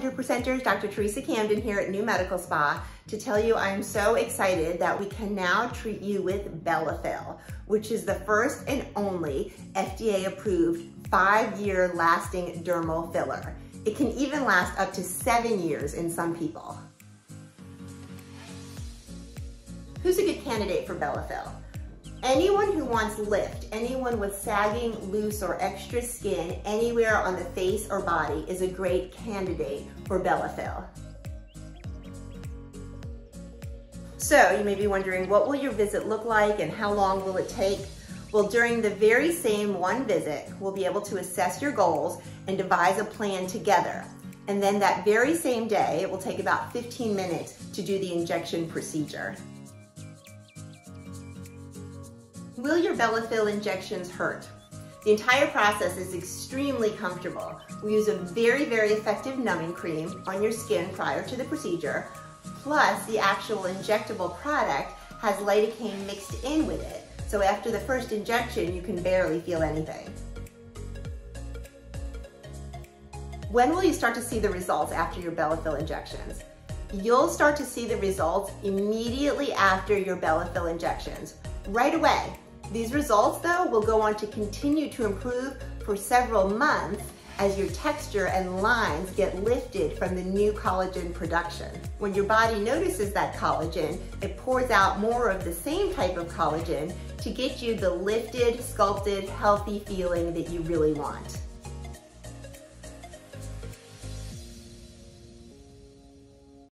100%ers, Dr. Teresa Camden here at New Medical Spa to tell you I'm so excited that we can now treat you with Bellafill, which is the first and only FDA approved five-year lasting dermal filler. It can even last up to seven years in some people. Who's a good candidate for Bellafill? Anyone who wants lift, anyone with sagging, loose, or extra skin anywhere on the face or body is a great candidate for Bellafill. So you may be wondering, what will your visit look like and how long will it take? Well, during the very same one visit, we'll be able to assess your goals and devise a plan together. And then that very same day, it will take about 15 minutes to do the injection procedure. Will your Bellafill injections hurt? The entire process is extremely comfortable. We use a very, very effective numbing cream on your skin prior to the procedure, plus the actual injectable product has lidocaine mixed in with it. So after the first injection, you can barely feel anything. When will you start to see the results after your Bellafill injections? You'll start to see the results immediately after your Bellafill injections, right away. These results, though, will go on to continue to improve for several months as your texture and lines get lifted from the new collagen production. When your body notices that collagen, it pours out more of the same type of collagen to get you the lifted, sculpted, healthy feeling that you really want.